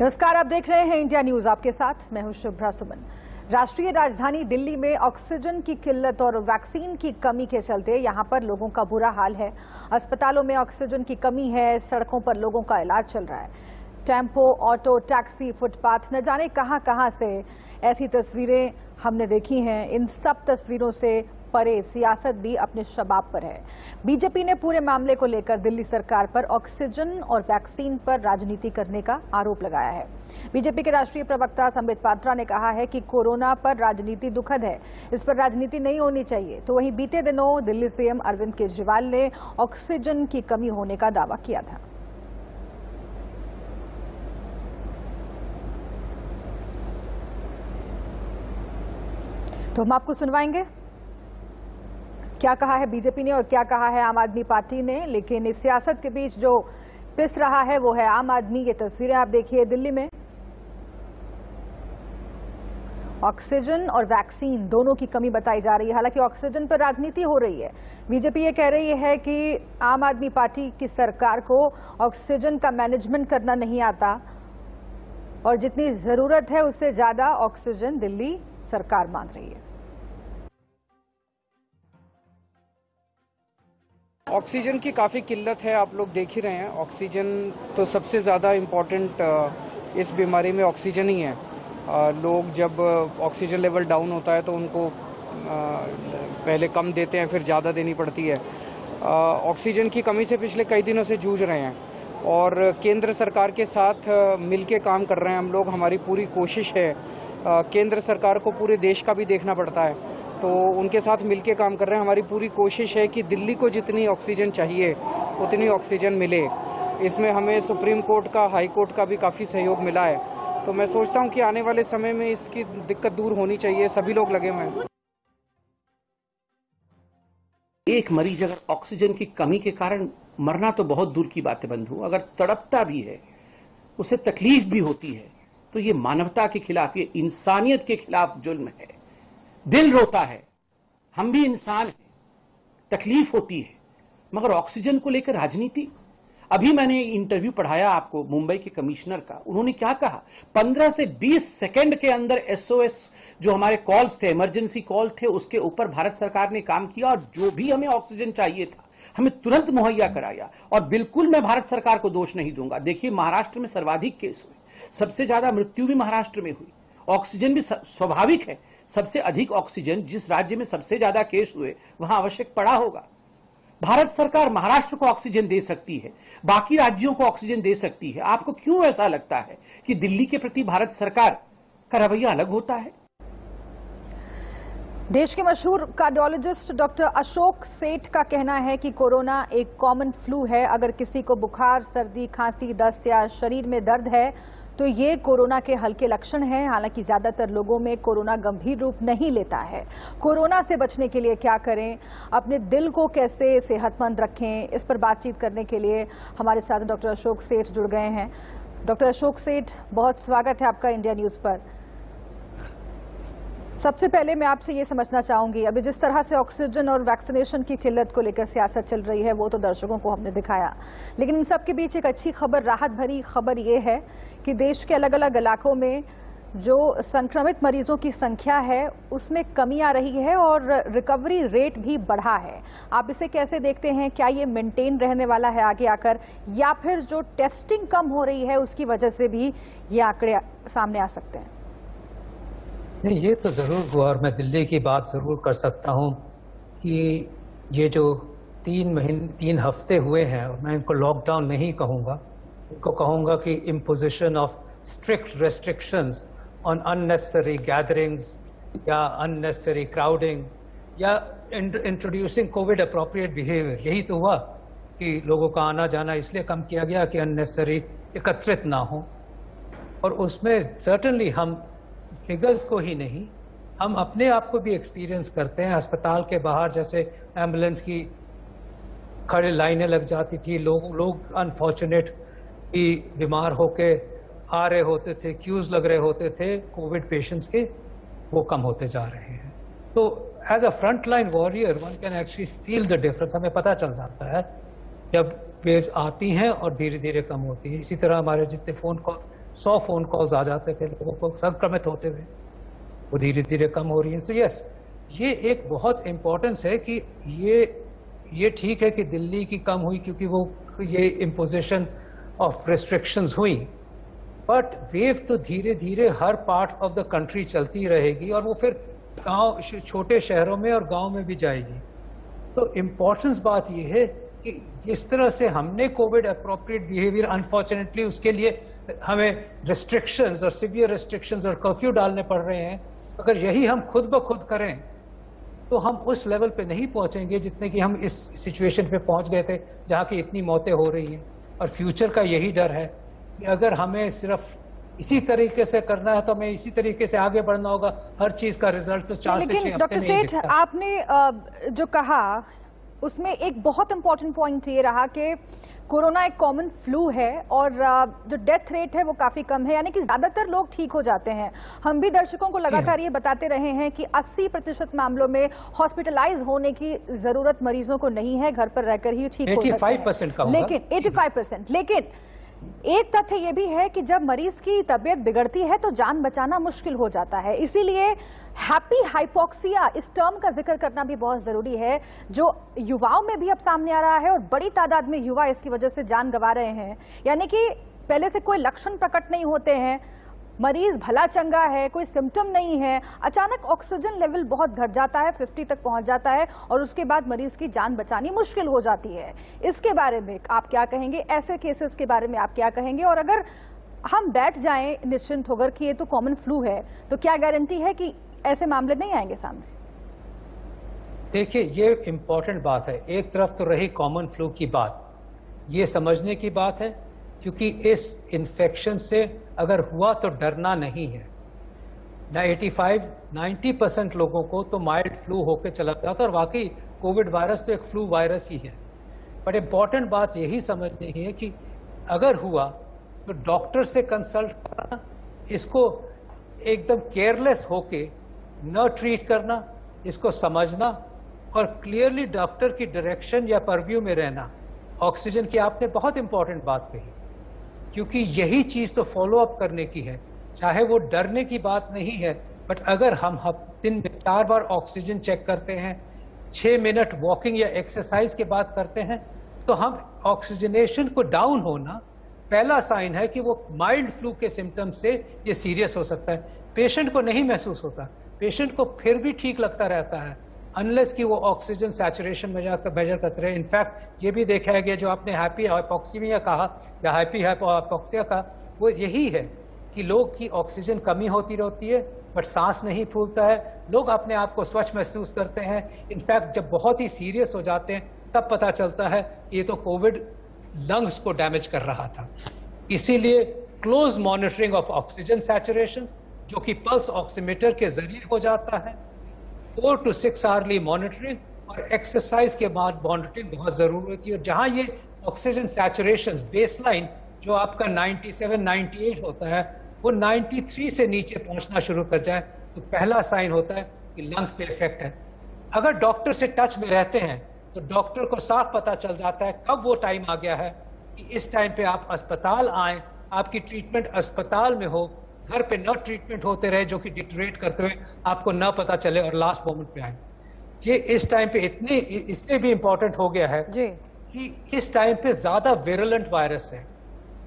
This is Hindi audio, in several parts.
नमस्कार, आप देख रहे हैं इंडिया न्यूज़ आपके साथ। मैं हूँ शुभ्रा सुमन। राष्ट्रीय राजधानी दिल्ली में ऑक्सीजन की किल्लत और वैक्सीन की कमी के चलते यहाँ पर लोगों का बुरा हाल है। अस्पतालों में ऑक्सीजन की कमी है, सड़कों पर लोगों का इलाज चल रहा है। टेंपो, ऑटो, टैक्सी, फुटपाथ, न जाने कहाँ कहाँ से ऐसी तस्वीरें हमने देखी हैं। इन सब तस्वीरों से परे सियासत भी अपने शबाब पर है। बीजेपी ने पूरे मामले को लेकर दिल्ली सरकार पर ऑक्सीजन और वैक्सीन पर राजनीति करने का आरोप लगाया है। बीजेपी के राष्ट्रीय प्रवक्ता संबित पात्रा ने कहा है कि कोरोना पर राजनीति दुखद है। इस पर राजनीति नहीं होनी चाहिए। तो वहीं बीते दिनों दिल्ली सीएम अरविंद केजरीवाल ने ऑक्सीजन की कमी होने का दावा किया था। तो हम आपको सुनवाएँगे। क्या कहा है बीजेपी ने और क्या कहा है आम आदमी पार्टी ने? लेकिन इस सियासत के बीच जो पिस रहा है, वो है आम आदमी ये तस्वीरें। आप देखिए दिल्ली में। ऑक्सीजन और वैक्सीन दोनों की कमी बताई जा रही है। हालाँकि ऑक्सीजन पर राजनीति हो रही है। बीजेपी ये कह रही है कि आम आदमी पार्टी की सरकार को ऑक्सीजन का मैनेजमेंट करना नहीं आता और जितनी ज़रूरत है, उससे ज़्यादा ऑक्सीजन दिल्ली सरकार मांग रही है। ऑक्सीजन की काफ़ी किल्लत है, आप लोग देख ही रहे हैं। ऑक्सीजन तो सबसे ज़्यादा इंपॉर्टेंट इस बीमारी में ऑक्सीजन ही है। लोग जब ऑक्सीजन लेवल डाउन होता है तो उनको पहले कम देते हैं, फिर ज़्यादा देनी पड़ती है। ऑक्सीजन की कमी से पिछले कई दिनों से जूझ रहे हैं और केंद्र सरकार के साथ मिल के काम कर रहे हैं हम लोग। हमारी पूरी कोशिश है केंद्र सरकार को पूरे देश का भी देखना पड़ता है। तो उनके साथ मिलके काम कर रहे हैं। हमारी पूरी कोशिश है कि दिल्ली को जितनी ऑक्सीजन चाहिए, उतनी ऑक्सीजन मिले। इसमें हमें सुप्रीम कोर्ट का, हाई कोर्ट का भी काफ़ी सहयोग मिला है। तो मैं सोचता हूँ कि आने वाले समय में इसकी दिक्कत दूर होनी चाहिए, सभी लोग लगे हुए हैं। एक मरीज़ अगर ऑक्सीजन की कमी के कारण मरना तो बहुत दूर की बात है बंधु अगर तड़पता भी है, उसे तकलीफ़ भी होती है तो ये मानवता के खिलाफ, ये इंसानियत के खिलाफ जुल्म है। दिल रोता है, हम भी इंसान हैं, तकलीफ़ होती है, मगर ऑक्सीजन को लेकर राजनीति। अभी मैंने इंटरव्यू पढ़ाया आपको मुंबई के कमिश्नर का, उन्होंने क्या कहा? 15 से 20 सेकंड के अंदर एसओएस जो हमारे कॉल्स थे इमरजेंसी कॉल थे, उसके ऊपर भारत सरकार ने काम किया और जो भी हमें ऑक्सीजन चाहिए था, हमें तुरंत मुहैया कराया। और बिल्कुल मैं भारत सरकार को दोष नहीं दूँगा। देखिए, महाराष्ट्र में सर्वाधिक केस हुए। सबसे ज़्यादा मृत्यु भी महाराष्ट्र में हुई। ऑक्सीजन भी स्वाभाविक है सबसे अधिक ऑक्सीजन जिस राज्य में सबसे ज़्यादा केस हुए, वहाँ आवश्यक पड़ा होगा। भारत सरकार महाराष्ट्र को ऑक्सीजन दे सकती है, बाकी राज्यों को ऑक्सीजन दे सकती है। आपको क्यों ऐसा लगता है कि दिल्ली के प्रति भारत सरकार का रवैया अलग होता है? देश के मशहूर कार्डियोलॉजिस्ट डॉक्टर अशोक सेठ का कहना है कि कोरोना एक कॉमन फ्लू है। अगर किसी को बुखार, सर्दी, खांसी, दस्त या शरीर में दर्द है तो ये कोरोना के हल्के लक्षण हैं। हालाँकि ज़्यादातर लोगों में कोरोना गंभीर रूप नहीं लेता है। कोरोना से बचने के लिए क्या करें? अपने दिल को कैसे सेहतमंद रखें? इस पर बातचीत करने के लिए हमारे साथ डॉक्टर अशोक सेठ जुड़ गए हैं। डॉक्टर अशोक सेठ, बहुत स्वागत है आपका इंडिया न्यूज़ पर। सबसे पहले मैं आपसे ये समझना चाहूँगी, अभी जिस तरह से ऑक्सीजन और वैक्सीनेशन की किल्लत को लेकर सियासत चल रही है, वो तो दर्शकों को हमने दिखाया। लेकिन इन सब के बीच एक अच्छी खबर, राहत भरी खबर ये है कि देश के अलग अलग इलाकों में जो संक्रमित मरीजों की संख्या है, उसमें कमी आ रही है और रिकवरी रेट भी बढ़ा है। आप इसे कैसे देखते हैं? क्या ये मेंटेन रहने वाला है आगे आकर? या फिर जो टेस्टिंग कम हो रही है, उसकी वजह से भी ये आंकड़े सामने आ सकते हैं? नहीं, ये तो ज़रूर हुआ और मैं दिल्ली की बात ज़रूर कर सकता हूँ कि ये जो तीन महीने, तीन हफ़्ते हुए हैं, मैं इनको लॉकडाउन नहीं कहूँगा। इनको कहूँगा कि imposition of strict restrictions on unnecessary gatherings या अननेसेसरी क्राउडिंग या इंट्रोड्यूसिंग कोविड अप्रोप्रिएट बिहेवियर यही तो हुआ कि लोगों का आना जाना इसलिए कम किया गया कि अननेसेसरी एकत्रित ना हो। और उसमें सर्टनली हम फिगर्स को ही नहीं, हम अपने आप को भी एक्सपीरियंस करते हैं। अस्पताल के बाहर जैसे एंबुलेंस की खड़े लाइनें लग जाती थी, लोग लोग अनफॉर्चुनेट भी बीमार होके आ रहे होते थे क्यूज लग रहे होते थे कोविड पेशेंट्स के वो कम होते जा रहे हैं। तो as a front line warrior one can actually feel the difference हमें पता चल जाता है जब वेव्स आती हैं और धीरे धीरे कम होती है। इसी तरह हमारे जितने फ़ोन कॉल सौ फ़ोन कॉल्स आ जाते थे लोगों को संक्रमित होते हुए वो धीरे धीरे कम हो रही है। सो so, यस yes, ये एक बहुत इम्पोर्टेंस है कि ये ये ठीक है कि दिल्ली की कम हुई क्योंकि वो ये इम्पोजिशन ऑफ़ रिस्ट्रिक्शंस हुई। बट वेव तो धीरे धीरे हर पार्ट ऑफ़ द कंट्री चलती रहेगी और वो फिर गाँव छोटे शहरों में और गाँव में भी जाएगी। तो इम्पोर्टेंस बात ये है कि जिस तरह से हमने कोविड अप्रोप्रिएट बिहेवियर अनफॉर्चुनेटली उसके लिए हमें रिस्ट्रिक्शंस और सिवियर रिस्ट्रिक्शंस और कर्फ्यू डालने पड़ रहे हैं। अगर यही हम खुद ब खुद करें तो हम उस लेवल पे नहीं पहुँचेंगे जितने कि हम इस सिचुएशन पे पहुँच गए थे, जहाँ की इतनी मौतें हो रही हैं। और फ्यूचर का यही डर है कि अगर हमें सिर्फ़ इसी तरीके से करना है तो हमें इसी तरीके से आगे बढ़ना होगा। हर चीज़ का रिज़ल्ट तो चार से डॉक्टर सेठ आपने जो कहा उसमें एक बहुत इंपॉर्टेंट पॉइंट ये रहा कि कोरोना एक कॉमन फ्लू है और जो डेथ रेट है वो काफ़ी कम है यानी कि ज़्यादातर लोग ठीक हो जाते हैं। हम भी दर्शकों को लगातार ये बताते रहे हैं कि 80 प्रतिशत मामलों में हॉस्पिटलाइज होने की ज़रूरत मरीजों को नहीं है घर पर रहकर ही ठीक हो सकते हैं। लेकिन 85 परसेंट लेकिन एक तथ्य यह भी है कि जब मरीज़ की तबीयत बिगड़ती है तो जान बचाना मुश्किल हो जाता है। इसीलिए हैप्पी हाइपोक्सिया इस टर्म का ज़िक्र करना भी बहुत ज़रूरी है। जो युवाओं में भी अब सामने आ रहा है और बड़ी तादाद में युवा इसकी वजह से जान गंवा रहे हैं। यानी कि पहले से कोई लक्षण प्रकट नहीं होते हैं। मरीज़ भला चंगा है, कोई सिम्टम नहीं है, अचानक ऑक्सीजन लेवल बहुत घट जाता है 50 तक पहुँच जाता है और उसके बाद मरीज़ की जान बचानी मुश्किल हो जाती है। इसके बारे में आप क्या कहेंगे? ऐसे केसेस के बारे में आप क्या कहेंगे? और अगर हम बैठ जाएँ निश्चिंत होकर कि ये तो कॉमन फ्लू है तो क्या गारंटी है कि ऐसे मामले नहीं आएँगे सामने? देखिए, ये इंपॉर्टेंट बात है। एक तरफ़ तो रही कॉमन फ्लू की बात। ये समझने की बात है क्योंकि इस इन्फेक्शन से अगर हुआ तो डरना नहीं है। ना 85 90 परसेंट लोगों को तो माइल्ड फ्लू होकर चला जाता और वाकई कोविड वायरस तो एक फ्लू वायरस ही है। बट इंपॉर्टेंट बात यही समझनी है कि अगर हुआ तो डॉक्टर से कंसल्ट करना, इसको एकदम केयरलेस होके न ट्रीट करना, इसको समझना और क्लियरली डॉक्टर की डायरेक्शन या परव्यू में रहना। ऑक्सीजन की आपने बहुत इंपॉर्टेंट बात कही। क्योंकि यही चीज़ तो फॉलो अप करने की है। चाहे वो डरने की बात नहीं है बट अगर हम दिन में चार बार ऑक्सीजन चेक करते हैं, छह मिनट वॉकिंग या एक्सरसाइज के बाद करते हैं तो हम ऑक्सीजनेशन को डाउन होना पहला साइन है कि वो माइल्ड फ्लू के सिम्टम से ये सीरियस हो सकता है। पेशेंट को नहीं महसूस होता। पेशेंट को फिर भी ठीक लगता रहता है। अनलेस कि वो ऑक्सीजन सैचुरेशन मेजर मेजर करते रहे। इनफैक्ट ये भी देखा गया जो आपने हैप्पी हाइपोक्सीमिया कहा, या हैप्पी हाइपोक्सिया का वो यही है कि लोग की ऑक्सीजन कमी होती रहती है बट सांस नहीं फूलता है। लोग अपने आप को स्वच्छ महसूस करते हैं। इनफैक्ट जब बहुत ही सीरियस हो जाते हैं, तब पता चलता है कि ये तो कोविड लंग्स को डैमेज कर रहा था। इसीलिए close monitoring of oxygen saturation जो कि पल्स ऑक्सीमीटर के ज़रिए हो जाता है four to six hourly monitoring और एक्सरसाइज के बाद मॉनिटरिंग बहुत ज़रूरी होती है। और जहाँ ये ऑक्सीजन सैचुरेशन बेसलाइन जो आपका 97, 98 होता है वो 93 से नीचे पहुँचना शुरू कर जाए तो पहला साइन होता है कि लंग्स पे इफ़ेक्ट है। अगर डॉक्टर से टच में रहते हैं तो डॉक्टर को साफ़ पता चल जाता है कब वो टाइम आ गया है कि इस टाइम पे आप अस्पताल आए आपकी ट्रीटमेंट अस्पताल में हो घर पे न ट्रीटमेंट होते रहे जो कि डिटरेट करते हुए आपको न पता चले और लास्ट मोमेंट पे आए ये इस टाइम पे इतने इसलिए भी इम्पोर्टेंट हो गया है जी। कि इस टाइम पे ज़्यादा वेरुलेंट वायरस है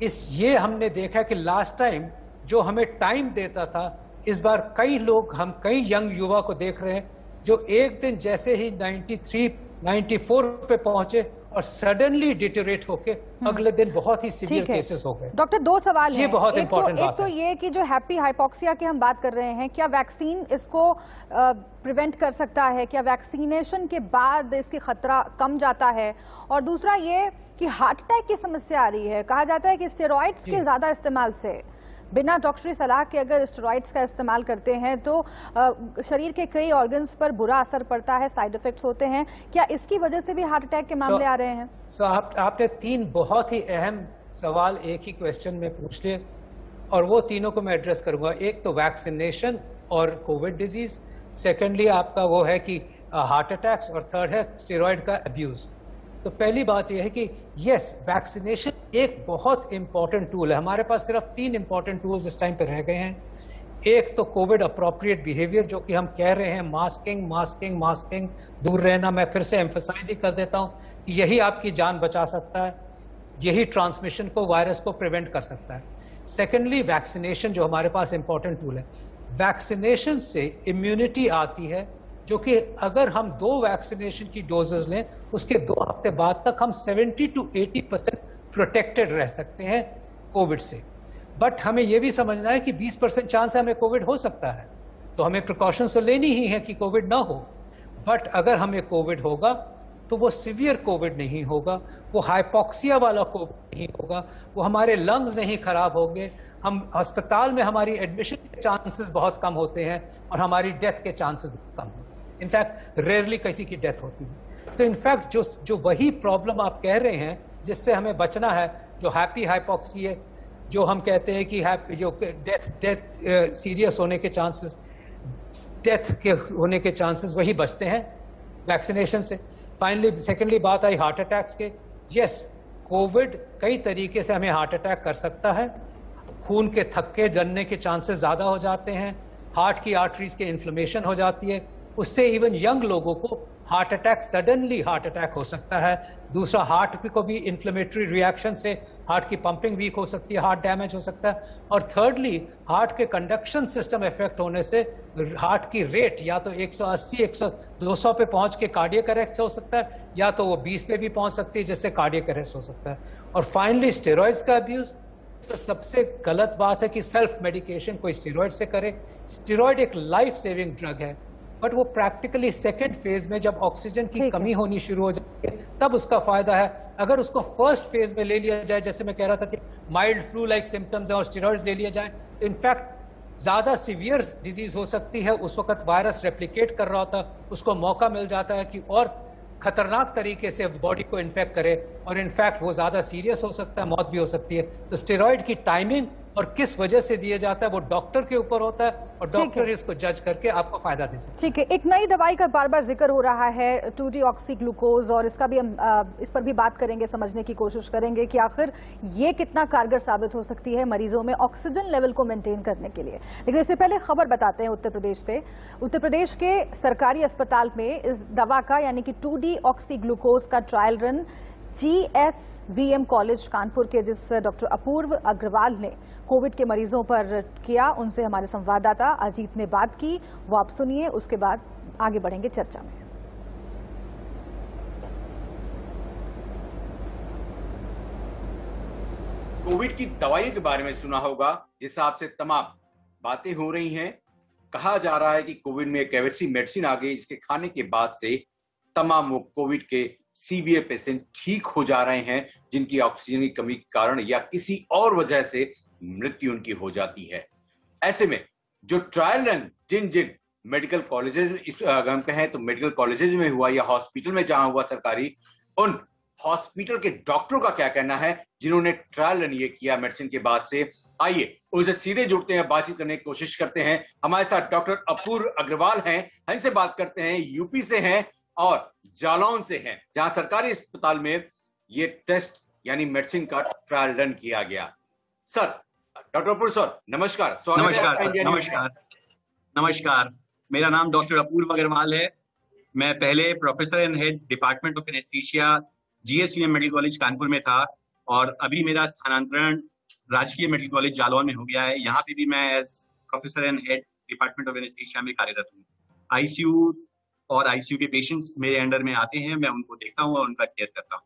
इस ये हमने देखा कि लास्ट टाइम जो हमें टाइम देता था इस बार कई लोग हम कई यंग युवा को देख रहे हैं जो एक दिन जैसे ही 93 94 पे पहुँचे और सडनली डिटोरेट होके हम्म। अगले दिन बहुत ही सीवियर केसेस हो। गए। डॉक्टर दो सवाल ये बहुत इंपॉर्टेंट तो, एक तो ये कि जो हैप्पी हाइपोक्सिया की हम बात कर रहे हैं क्या वैक्सीन इसको प्रिवेंट कर सकता है? क्या वैक्सीनेशन के बाद इसकी खतरा कम जाता है? और दूसरा ये कि हार्ट अटैक की समस्या आ रही है। कहा जाता है कि स्टेरॉइड्स के ज़्यादा इस्तेमाल से। बिना डॉक्टरी सलाह के अगर स्टेरॉइड्स का इस्तेमाल करते हैं तो शरीर के कई ऑर्गन्स पर बुरा असर पड़ता है साइड इफेक्ट्स होते हैं। क्या इसकी वजह से भी हार्ट अटैक के मामले so, आ रहे हैं? सो so आप, आपने तीन बहुत ही अहम सवाल एक ही क्वेश्चन में पूछ लिए और वो तीनों को मैं एड्रेस करूँगा। एक तो वैक्सीनेशन और कोविड डिज़ीज़ सेकेंडली आपका वो है कि हार्ट अटैक्स और थर्ड है स्टेरॉयड का अब्यूज तो पहली बात यह है कि यस वैक्सीनेशन एक बहुत इंपॉर्टेंट टूल है। हमारे पास सिर्फ़ तीन इंपॉर्टेंट टूल्स इस टाइम पर रह गए हैं। एक तो कोविड अप्रोप्रिएट बिहेवियर जो कि हम कह रहे हैं मास्किंग मास्किंग मास्किंग दूर रहना। मैं फिर से एम्फोसाइज ही कर देता हूँ, यही आपकी जान बचा सकता है, यही ट्रांसमिशन को वायरस को प्रिवेंट कर सकता है। सेकेंडली वैक्सीनेशन जो हमारे पास इंपॉर्टेंट टूल है। वैक्सीनेशन से इम्यूनिटी आती है जो कि अगर हम दो वैक्सीनेशन की डोजेस लें, उसके दो हफ़्ते बाद तक हम 70 टू 80 परसेंट प्रोटेक्टेड रह सकते हैं कोविड से। बट हमें यह भी समझना है कि 20 परसेंट चांस है हमें कोविड हो सकता है। तो हमें प्रिकॉशंस तो लेनी ही है कि कोविड ना हो। बट अगर हमें कोविड होगा तो वो सिवियर कोविड नहीं होगा, वो हाइपोक्सिया वाला कोविड नहीं होगा, वो हमारे लंग्स नहीं खराब होंगे। हम अस्पताल में हमारी एडमिशन के चांसेस बहुत कम होते हैं और हमारी डेथ के चांसेस कम होते हैं। इनफैक्ट रेयरली किसी की डेथ होती है। तो इनफैक्ट जो जो वही प्रॉब्लम आप कह रहे हैं, जिससे हमें बचना है, जो हैप्पी हाइपोक्सी है जो हम कहते हैं कि जो डेथ डेथ सीरियस होने के चांसेस डेथ के होने के चांसेस वही बचते हैं वैक्सीनेशन से। फाइनली सेकेंडली बात आई हार्ट अटैक्स के। यस कोविड कई तरीके से हमें हार्ट अटैक कर सकता है। खून के थक्के जनने के चांसेस ज़्यादा हो जाते हैं। हार्ट की आर्टरीज के इन्फ्लेमेशन हो जाती है। उससे इवन यंग लोगों को heart attack suddenly heart attack हो सकता है। दूसरा हार्ट को भी इन्फ्लेमेटरी रिएक्शन से हार्ट की पंपिंग वीक हो सकती है हार्ट डैमेज हो सकता है। और थर्डली हार्ट के कंडक्शन सिस्टम इफ़ेक्ट होने से हार्ट की रेट या तो 180 100 200 पे पहुँच के कार्डियक अरेस्ट हो सकता है, या तो वो 20 पे भी पहुँच सकती है, जिससे कार्डियक अरेस्ट हो सकता है। और फाइनली स्टेरॉइड्स का अब्यूज तो सबसे गलत बात है कि सेल्फ मेडिकेशन कोई स्टेरॉइड से करे। स्टेरॉइड एक लाइफ सेविंग ड्रग है। बट वो प्रैक्टिकली सेकेंड फ़ेज़ में जब ऑक्सीजन की कमी होनी शुरू हो जाती है तब उसका फ़ायदा है। अगर उसको फ़र्स्ट फ़ेज़ में ले लिया जाए जैसे मैं कह रहा था कि माइल्ड फ्लू लाइक सिम्टम्स है और स्टेरॉइड्स ले लिया जाए तो इनफैक्ट ज़्यादा सीवियर डिज़ीज़ हो सकती है। उस वक्त वायरस रेप्लिकेट कर रहा होता उसको मौका मिल जाता है कि और खतरनाक तरीके से बॉडी को इन्फेक्ट करे और इनफैक्ट वो ज़्यादा सीरियस हो सकता है मौत भी हो सकती है। तो स्टेरॉइड की टाइमिंग और किस वजह से दिया जाता है वो डॉक्टर के ऊपर होता है और डॉक्टर इसको जज करके आपको फ़ायदा दे सकते ठीक है एक नई दवाई का बार बार ज़िक्र हो रहा है टू डी ऑक्सी ग्लूकोज और इसका भी हम इस पर भी बात करेंगे समझने की कोशिश करेंगे कि आखिर ये कितना कारगर साबित हो सकती है मरीजों में ऑक्सीजन लेवल को मेंटेन करने के लिए। लेकिन इससे पहले खबर बताते हैं उत्तर प्रदेश से। उत्तर प्रदेश के सरकारी अस्पताल में इस दवा का यानी कि टू डी ऑक्सी ग्लूकोज का trial run GSVM college Kanpur के जिस डॉक्टर अपूर्व अग्रवाल ने कोविड के मरीजों पर किया उनसे हमारे संवाददाता अजीत ने बात की। वो आप सुनिए, उसके बाद आगे बढ़ेंगे चर्चा में। कोविड की दवाई के बारे में सुना होगा, जिस हिसाब से तमाम बातें हो रही हैं। कहा जा रहा है कि कोविड में एक ऐसी मेडिसिन आ गई, जिसके खाने के बाद से तमाम वो कोविड के सीवियर पेशेंट ठीक हो जा रहे हैं, जिनकी ऑक्सीजन की कमी के कारण या किसी और वजह से मृत्यु उनकी हो जाती है। ऐसे में जो ट्रायल रन जिन जिन मेडिकल कॉलेजेस इस, अगर हम कहें तो मेडिकल कॉलेजेस में हुआ या हॉस्पिटल में जहाँ हुआ सरकारी, उन हॉस्पिटल के डॉक्टरों का क्या कहना है? जिन्होंने ट्रायल रन ये किया मेडिसिन के बाद से। आइए, उनसे सीधे जुड़ते हैं, बातचीत करने की कोशिश करते हैं। हमारे साथ डॉक्टर अपूर्व अग्रवाल हैं। हमसे बात करते हैं, यूपी से हैं और जालौन से हैं, जहाँ सरकारी अस्पताल में ये टेस्ट यानी मेडिसिन का ट्रायल रन किया गया। सर डॉक्टर अपूर्व सर नमस्कार नमस्कार सर नमस्कार। नमस्कार। मेरा नाम डॉक्टर अपूर्व अग्रवाल है। मैं पहले professor and head department of anaesthesia GSVM medical college Kanpur में था और अभी मेरा स्थानांतरण राजकीय मेडिकल कॉलेज जालौन में हो गया है। यहाँ पे भी मैं as professor and head department of anaesthesia में कार्यरत हूँ। आईसीयू और आईसीयू के पेशेंट्स मेरे अंडर में आते हैं मैं उनको देखता हूँ और उनका केयर करता हूँ।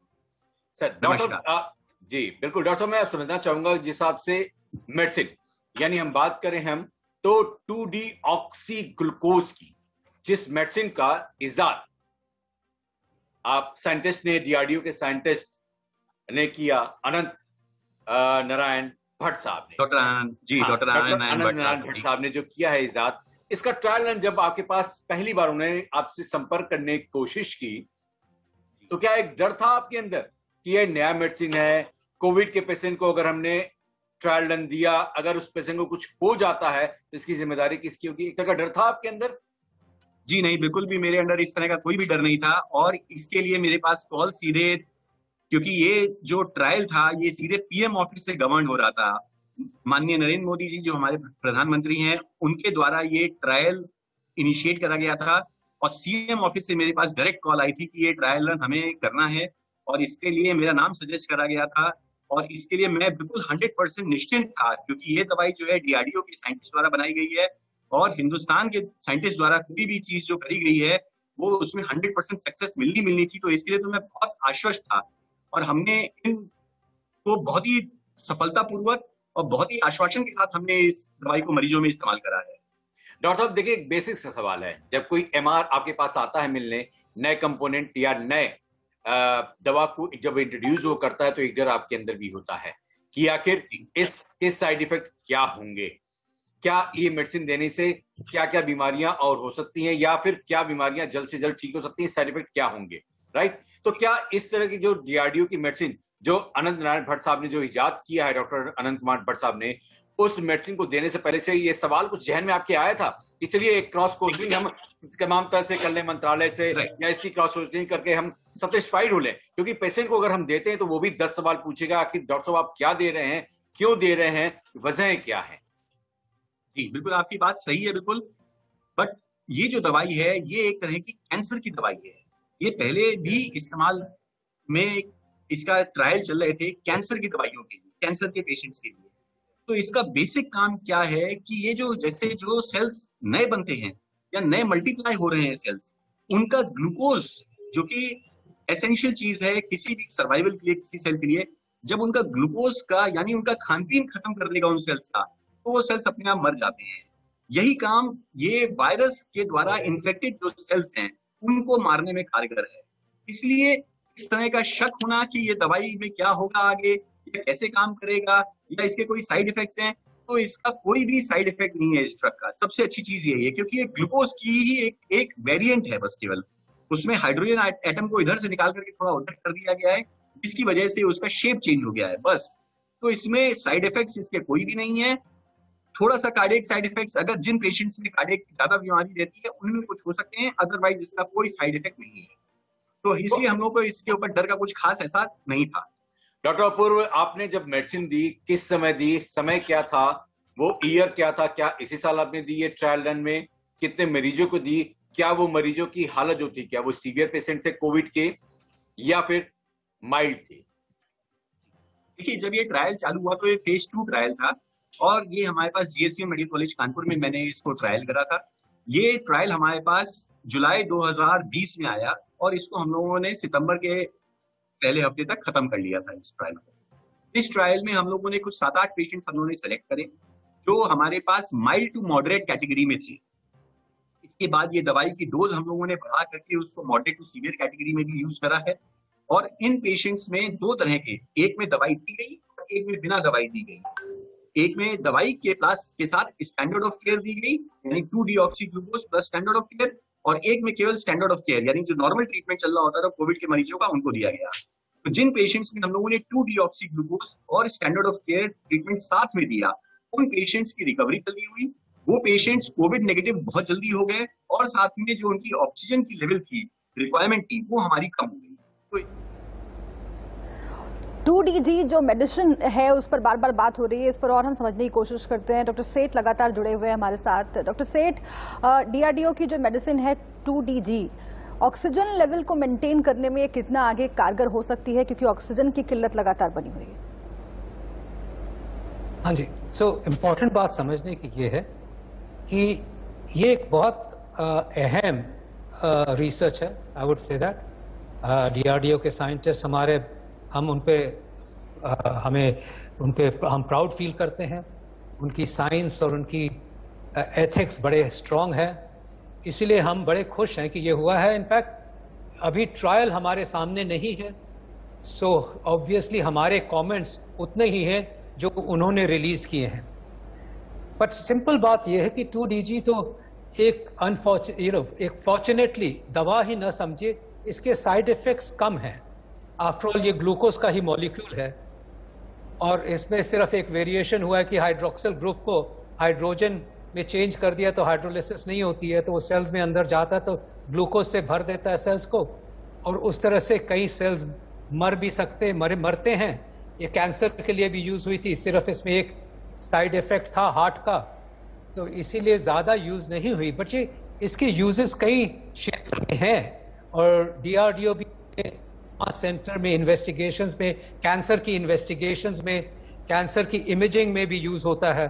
सर डॉक्टर जी बिल्कुल डॉक्टर मैं समझना चाहूँगा जिस हिसाब से मेडिसिन। यानी हम बात करें हम तो टू डी ऑक्सी ग्लूकोज की जिस मेडिसिन का इजाद आप साइंटिस्ट ने डीआरडीओ के साइंटिस्ट ने किया अनंत नारायण भट्ट साहब ने। डॉक्टर जी हाँ, डॉक्टर आनंद नारायण भट्ट साहब ने जो किया है इजाद इसका ट्रायल रन जब आपके पास पहली बार उन्होंने आपसे संपर्क करने की कोशिश की तो क्या एक डर था आपके अंदर कि यह नया मेडिसिन है कोविड के पेशेंट को अगर हमने ट्रायल रन दिया, अगर उस पेशेंट को कुछ हो जाता है तो इसकी ज़िम्मेदारी किसकी होगी? एक तरह का डर था आपके अंदर? जी नहीं, बिल्कुल भी मेरे अंदर इस तरह का कोई भी डर नहीं था, और इसके लिए मेरे पास कॉल सीधे, क्योंकि ये जो ट्रायल था, ये सीधे पीएम ऑफ़िस से गवर्न हो रहा था। माननीय नरेंद्र मोदी जी, जो हमारे प्रधानमंत्री हैं, उनके द्वारा ये ट्रायल इनिशिएट करा गया था, और सीएम ऑफ़िस से मेरे पास डायरेक्ट कॉल आई थी कि ये ट्रायल रन हमें करना है, और इसके लिए मेरा नाम सजेस्ट करा गया था और इसके लिए मैं बिल्कुल हंड्रेड परसेंट निश्चिंत था, क्योंकि ये दवाई जो है डीआरडीओ के साइंटिस्ट द्वारा बनाई गई है और हिंदुस्तान के साइंटिस्ट द्वारा कोई भी चीज़ जो करी गई है, वो उसमें हंड्रेड परसेंट सक्सेस मिलनी मिलनी थी तो इसके लिए तो मैं बहुत आश्वस्त था। और हमने इन को बहुत ही सफलतापूर्वक और बहुत ही आश्वासन के साथ हमने इस दवाई को मरीजों में इस्तेमाल करा है। डॉक्टर साहब, देखिए, एक बेसिक सा सवाल है। जब कोई एमआर आपके पास आता है मिलने, नए कंपोनेंट या नए दवा को जब इंट्रोड्यूस वो करता है तो एक डर आपके अंदर भी होता है कि आखिर इस इस साइड इफ़ेक्ट क्या होंगे? क्या ये मेडिसिन देने से क्या क्या बीमारियाँ और हो सकती हैं, या फिर क्या बीमारियाँ जल्द से जल्द ठीक हो सकती हैं साइड इफ़ेक्ट क्या होंगे राइट तो क्या इस तरह की जो डीआरडीओ की मेडिसिन जो अनंत नारायण भट्ट साहब ने जो इजाद किया है डॉक्टर अनंत कुमार भट्ट साहब ने उस मेडिसिन को देने से पहले से ये सवाल कुछ जहन में आपके आया था कि चलिए एक क्रॉस कोचिंग हम तमाम तरह से कर लें मंत्रालय से या इसकी क्रॉस कोचिंग करके हम सेटिस्फाइड हो लें। क्योंकि पेशेंट को अगर हम देते हैं तो वो भी दस सवाल पूछेगा कि डॉक्टर साहब आप क्या दे रहे हैं? क्यों दे रहे हैं? वजह क्या है? जी बिल्कुल आपकी बात सही है बिल्कुल। बट ये जो दवाई है ये एक तरह की कैंसर की दवाई है। ये पहले भी इस्तेमाल में इसका ट्रायल चल रहे थे कैंसर की दवाइयों के लिए कैंसर के पेशेंट्स के लिए। तो इसका बेसिक काम क्या है कि ये जो, जैसे जो सेल्स नए बनते हैं या नए मल्टीप्लाई हो रहे हैं सेल्स उनका ग्लूकोज जो कि एसेंशियल चीज़ है किसी भी सर्वाइवल के लिए, किसी सेल के लिए, जब उनका ग्लूकोज का, यानी उनका खान पीन खत्म कर देगा उन सेल्स का तो वो सेल्स अपने आप मर जाते हैं। यही काम ये वायरस के द्वारा इन्फेक्टेड जो सेल्स हैं, उनको मारने में कारगर है। इसलिए इस तरह का शक होना कि ये दवाई में क्या होगा आगे कैसे काम करेगा? या इसके कोई साइड इफेक्ट्स हैं? तो इसका कोई भी साइड इफ़ेक्ट नहीं है इस ड्रग का। सबसे अच्छी चीज़ यही है, क्योंकि ये ग्लूकोज की ही एक एक वेरिएंट है बस केवल। उसमें हाइड्रोजन एटम को इधर से निकाल करके थोड़ा उधर कर दिया गया है, जिसकी वजह से उसका शेप चेंज हो गया है, बस। तो इसमें साइड इफेक्ट्स इसके कोई भी नहीं है। थोड़ा सा कार्डियक साइड इफेक्ट्स अगर जिन पेशेंट्स में कार्डियक ज़्यादा बीमारी रहती है, उनमें कुछ हो सकते हैं अदरवाइज़ इसका कोई साइड इफ़ेक्ट नहीं है। तो इसलिए हम लोग को इसके ऊपर डर का कुछ खास ऐसा नहीं था। डॉक्टर अपूर्व, आपने जब मेडिसिन दी, किस समय दी, समय क्या था, वो ईयर क्या था, क्या इसी साल आपने दी ये ट्रायल रन में, कितने मरीजों को दी, क्या वो मरीजों की हालत जो थी, क्या वो सीवियर पेशेंट थे कोविड के, या फिर माइल्ड थे? देखिए, जब ये ट्रायल चालू हुआ तो ये फ़ेज़ टू ट्रायल था, और ये हमारे पास जीएसयू मेडिकल कॉलेज कानपुर में मैंने इसको ट्रायल करा था। ये ट्रायल हमारे पास जुलाई 2020 में आया, और इसको हम लोगों ने सितंबर के पहले हफ़्ते तक खत्म कर लिया था इस ट्रायल को। इस ट्रायल में हम लोगों ने कुछ सात आठ पेशेंट्स हम लोगों ने सेलेक्ट करे, जो हमारे पास माइल्ड टू मॉडरेट कैटेगरी में थे। इसके बाद ये दवाई की डोज हम लोगों ने बढ़ा करके उसको मॉडरेट टू सीवियर कैटेगरी में भी यूज़ करा है और इन पेशेंट्स में दो तरह के, एक में दवाई दी गई और एक में बिना दवाई दी गई। एक में दवाई के प्लस के साथ स्टैंडर्ड ऑफ़ केयर दी गई, यानी two deoxy glucose plus standard of care और एक में केवल स्टैंडर्ड ऑफ़ केयर यानी जो नॉर्मल ट्रीटमेंट चल रहा होता था, कोविड के मरीजों का, उनको दिया गया। तो जिन पेशेंट्स में हम लोगों ने टू डीऑक्सी ग्लूकोज और स्टैंडर्ड ऑफ़ केयर ट्रीटमेंट साथ में दिया, उन पेशेंट्स की रिकवरी जल्दी हुई। वो पेशेंट्स कोविड नेगेटिव बहुत जल्दी हो गए और साथ में जो उनकी ऑक्सीजन की लेवल थी रिक्वायरमेंट थी, वो हमारी कम हो गई। तो टू डी जो मेडिसिन है, उस पर बार बार बात हो रही है, इस पर और हम समझने की कोशिश करते हैं। डॉक्टर सेठ लगातार जुड़े हुए हैं हमारे साथ। डॉक्टर सेठ डीआरडीओ की जो मेडिसिन है टू डी ऑक्सीजन लेवल को मेंटेन करने में ये कितना आगे कारगर हो सकती है क्योंकि ऑक्सीजन की किल्लत लगातार बनी हुई है। हाँ जी सो so, इम्पोर्टेंट बात समझने की ये है कि ये एक बहुत अहम रिसर्च है। I would say that DRDO के साइंटिस्ट हमारे हम उन पे हमें उन पे हम प्राउड फील करते हैं। उनकी साइंस और उनकी एथिक्स बड़े स्ट्रॉन्ग है। इसीलिए हम बड़े खुश हैं कि ये हुआ है। इनफैक्ट अभी ट्रायल हमारे सामने नहीं है। सो so, ऑब्वियसली हमारे कमेंट्स उतने ही हैं जो उन्होंने रिलीज़ किए हैं। बट सिंपल बात यह है कि टू डी तो एक अनफॉर्चुनेट यू नो एक फॉर्चुनेटली दवा ही ना समझे इसके साइड इफेक्ट्स कम हैं। आफ्टर ऑल ये ग्लूकोज का ही मॉलिक्यूल है। और इसमें सिर्फ़ एक वेरिएशन हुआ है कि हाइड्रोक्सल ग्रुप को हाइड्रोजन में चेंज कर दिया तो हाइड्रोलिसिस नहीं होती है तो वो सेल्स में अंदर जाता तो ग्लूकोज से भर देता है सेल्स को। और उस तरह से कई सेल्स मर भी सकते, मर, मरते हैं। ये कैंसर के लिए भी यूज़ हुई थी, सिर्फ़ इसमें एक साइड इफ़ेक्ट था हार्ट का। तो इसीलिए ज़्यादा यूज़ नहीं हुई। बट ये, इसके यूजेस कई क्षेत्र में हैं। और डीआरडीओ भी सेंटर में इन्वेस्टिगेशंस में कैंसर की इन्वेस्टिगेशंस में कैंसर की इमेजिंग में भी यूज़ होता है।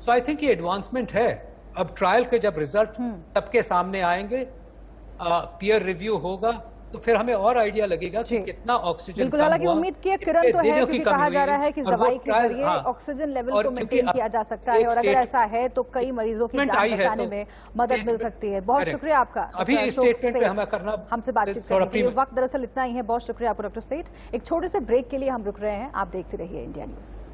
सो आई थिंक ये एडवांसमेंट है। अब ट्रायल के जब रिज़ल्ट सबके सामने आएँगे पीयर रिव्यू होगा तो फिर हमें और आइडिया लगेगा कि कितना ऑक्सीजन बिल्कुल हालाँकि उम्मीद की किरण तो है क्योंकि कहा जा रहा है कि दवाई के ज़रिए हाँ। ऑक्सीजन लेवल को मेंटेन किया जा सकता है और अगर ऐसा है तो कई मरीजों की जान बचाने तो में मदद मिल सकती है। बहुत शुक्रिया आपका अभी अशोक पे हमें करना हमसे बातचीत करने के लिए वक्त दरअसल इतना ही है। बहुत शुक्रिया आपको डॉक्टर सेठ। एक छोटे से ब्रेक के लिए हम रुक रहे हैं। आप देखते रहिए इंडिया न्यूज़